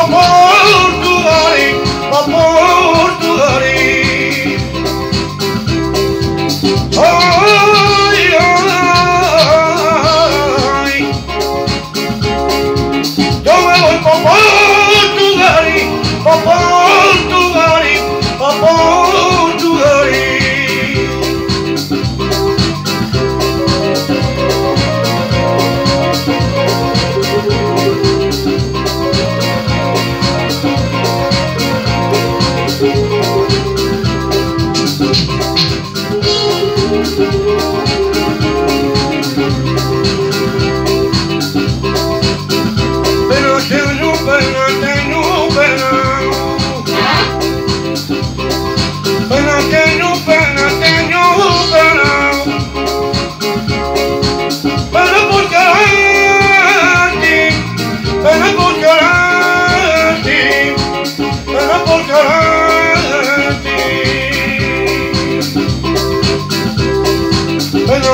Vamos! Pero que no pena, tengo pena. Pero que no pena, tengo pena. Pero por carácter, pero por carácter, pero por carácter.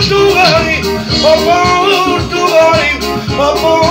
pontuai, oh pontuai, oh pontuai.